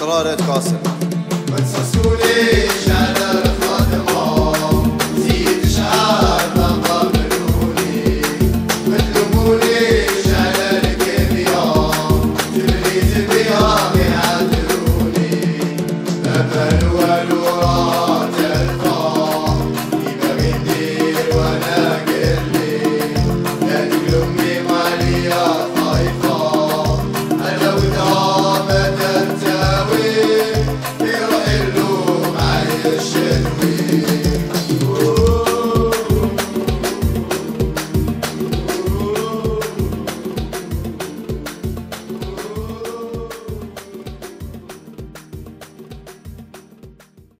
طلال قاسم